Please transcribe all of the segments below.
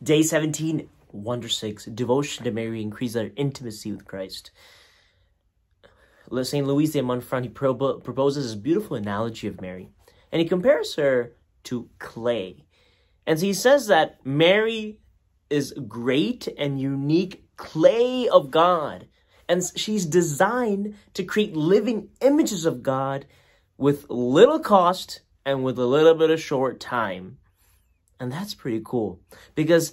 Day 17, Wonder 6, Devotion to Mary increase our intimacy with Christ. St. Louis de Montfort, proposes this beautiful analogy of Mary. And he compares her to clay. And so he says that Mary is great and unique clay of God. And she's designed to create living images of God with little cost and with a little bit of short time. And that's pretty cool. Because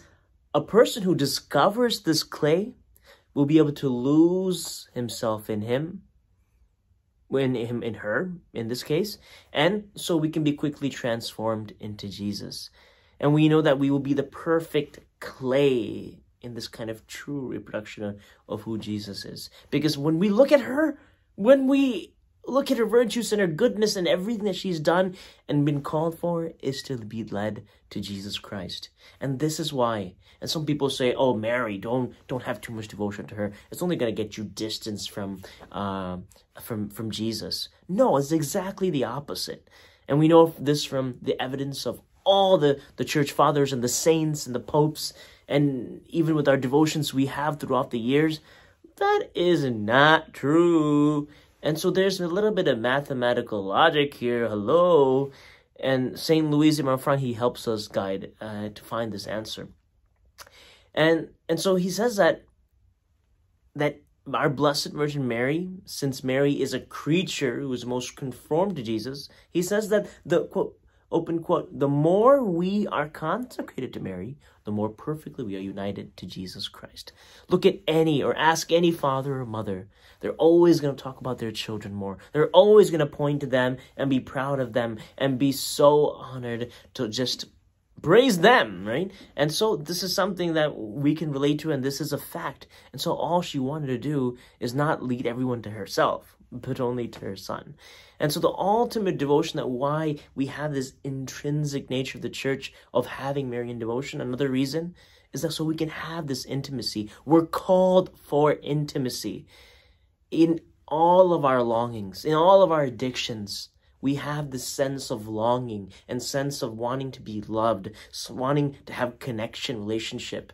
a person who discovers this clay will be able to lose himself in him in him in her in this case. And so we can be quickly transformed into jesus. And we know that we will be the perfect clay in this kind of true reproduction of, of who jesus is. Because when we look at her when we look at her virtues and her goodness and everything that she's done and been called for is to be led to Jesus Christ. And this is why. And some people say, "Oh, Mary, don't don't have too much devotion to her. It's only going to get you distance from uh, from from Jesus." No, it's exactly the opposite. And we know this from the evidence of all the the church fathers and the saints and the popes and even with our devotions we have throughout the years that is not true and so there's a little bit of mathematical logic here. Hello. And St. Louis de Montfort, he helps us guide uh, to find this answer. And and so he says that that our Blessed Virgin Mary, since Mary is a creature who is most conformed to Jesus, he says that the quote open quote, the more we are consecrated to Mary, the more perfectly we are united to Jesus Christ. Look at any or ask any father or mother. They're always going to talk about their children more. They're always going to point to them and be proud of them and be so honored to just praise them, right? And so this is something that we can relate to and this is a fact. And so all she wanted to do is not lead everyone to herself, but only to her son. And so the ultimate devotion that why we have this intrinsic nature of the church of having Marian devotion, another reason is that so we can have this intimacy. We're called for intimacy. In all of our longings, in all of our addictions, we have this sense of longing and sense of wanting to be loved, wanting to have connection, relationship.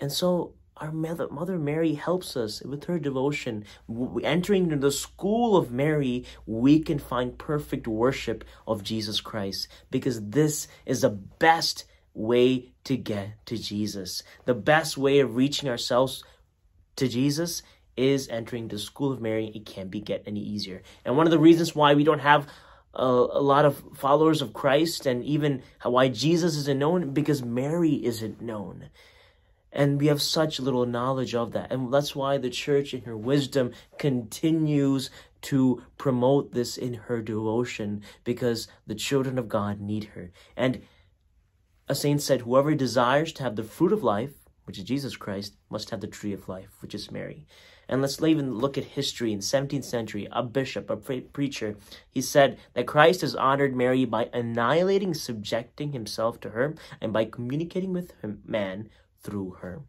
And so our mother, mother Mary helps us with her devotion. Entering the school of Mary, we can find perfect worship of Jesus Christ because this is the best way to get to Jesus. The best way of reaching ourselves to Jesus is entering the school of Mary. It can't be get any easier. And one of the reasons why we don't have a, a lot of followers of Christ and even why Jesus isn't known because Mary isn't known. And we have such little knowledge of that. And that's why the church, in her wisdom, continues to promote this in her devotion because the children of God need her. And a saint said, Whoever desires to have the fruit of life, which is Jesus Christ, must have the tree of life, which is Mary. And let's even look at history. In 17th century, a bishop, a pre preacher, he said that Christ has honored Mary by annihilating, subjecting himself to her, and by communicating with man through her.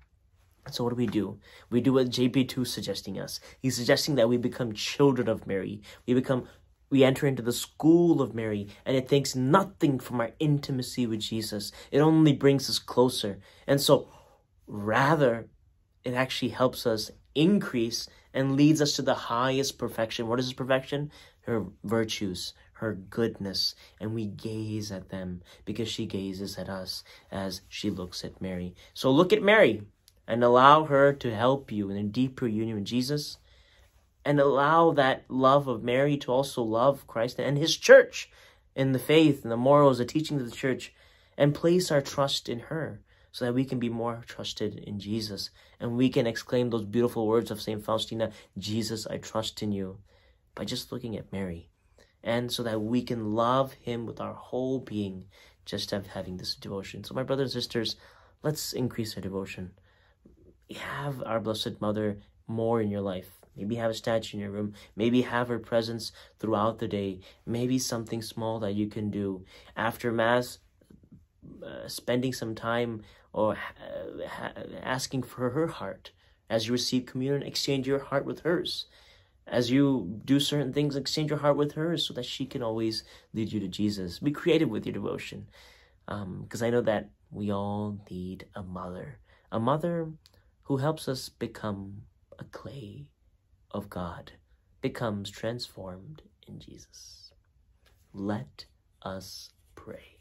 So what do we do? We do what JP2 is suggesting us. He's suggesting that we become children of Mary. We become we enter into the school of Mary, and it takes nothing from our intimacy with Jesus. It only brings us closer. And so, rather, it actually helps us increase and leads us to the highest perfection. What is this perfection? Her virtues, her goodness, and we gaze at them because she gazes at us as she looks at Mary. So look at Mary and allow her to help you in a deeper union with Jesus and allow that love of Mary to also love Christ and his church in the faith and the morals, the teachings of the church, and place our trust in her so that we can be more trusted in Jesus and we can exclaim those beautiful words of St. Faustina, Jesus, I trust in you, by just looking at Mary and so that we can love him with our whole being just of having this devotion. So my brothers and sisters, let's increase our devotion. Have our Blessed Mother more in your life. Maybe have a statue in your room. Maybe have her presence throughout the day. Maybe something small that you can do. After Mass, uh, spending some time or uh, asking for her heart. As you receive communion, exchange your heart with hers as you do certain things, exchange your heart with her so that she can always lead you to Jesus. Be creative with your devotion. because um, I know that we all need a mother, a mother who helps us become a clay of God, becomes transformed in Jesus. Let us pray.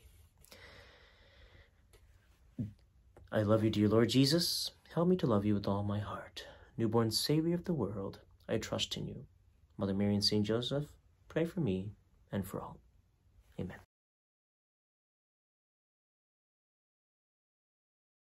I love you, dear Lord Jesus. Help me to love you with all my heart. Newborn Savior of the world, I trust in you. Mother Mary and Saint Joseph, pray for me and for all. Amen.